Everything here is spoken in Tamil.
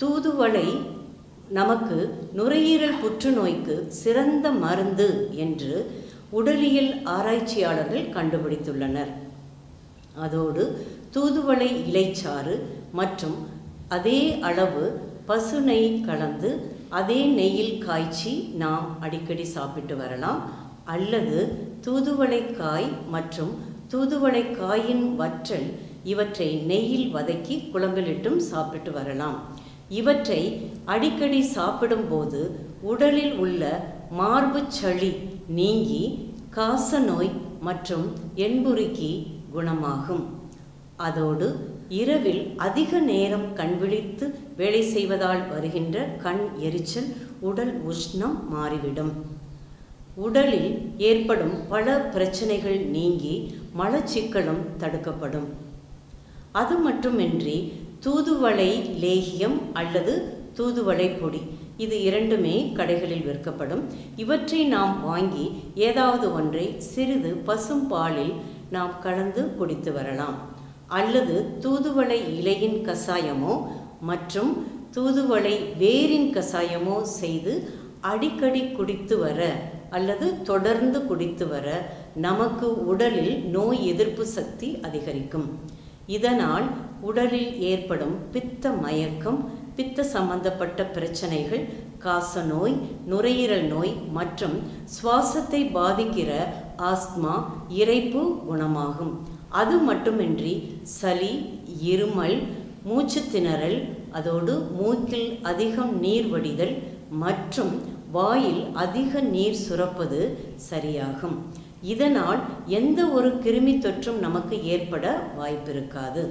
தூதுவளை நமக்கு நுரையீரல் புற்றுநோய்க்கு சிறந்த மருந்து என்று உடலியல் ஆராய்ச்சியாளர்கள் கண்டுபிடித்துள்ளனர். அதோடு தூதுவளை இலைச்சாறு மற்றும் அதே அளவு பசு நெய் கலந்து அதே நெய்யில் காய்ச்சி நாம் அடிக்கடி சாப்பிட்டு வரலாம். அல்லது தூதுவளைக்காய் மற்றும் தூதுவளைக்காயின் வற்றல் இவற்றை நெய்யில் வதக்கி குழம்பிலிட்டும் சாப்பிட்டு வரலாம். இவற்றை அடிக்கடி சாப்பிடும்போது உடலில் உள்ள மார்புச் சளி நீங்கி காசநோய் மற்றும் என்புருக்கி குணமாகும். அதோடு இரவில் அதிக நேரம் கண்விழித்து வேலை செய்வதால் வருகின்ற கண் எரிச்சல் உடல் உஷ்ணம் மாறிவிடும். உடலில் ஏற்படும் பல பிரச்சனைகள் நீங்கி மலச்சிக்கலும் தடுக்கப்படும். அது மட்டுமின்றி தூதுவளை லேகியம் அல்லது தூதுவளை பொடி. இது இரண்டுமே கடைகளில் விற்கப்படும். இவற்றை நாம் வாங்கி ஏதாவது ஒன்றை சிறிது பசும் பாலில் நாம் கலந்து குடித்து வரலாம். அல்லது தூதுவளை இலையின் கசாயமோ மற்றும் தூதுவளை வேரின் கசாயமோ செய்து அடிக்கடி குடித்து வர அல்லது தொடர்ந்து குடித்து வர நமக்கு உடலில் நோய் எதிர்ப்பு சக்தி அதிகரிக்கும். இதனால் உடலில் ஏற்படும் பித்த மயக்கம் பித்த சம்பந்தப்பட்ட பிரச்சனைகள் காசநோய் நுரையீரல் நோய் மற்றும் சுவாசத்தை பாதிக்கிற ஆஸ்துமா இறைப்பு குணமாகும். அது மட்டுமின்றி சளி இருமல் மூச்சு திணறல் அதோடு மூக்கில் அதிகம் நீர் வடிதல் மற்றும் வாயில் அதிக நீர் சுரப்பது சரியாகும். இதனால் எந்த ஒரு கிருமி தொற்றும் நமக்கு ஏற்பட வாய்ப்பிருக்காது.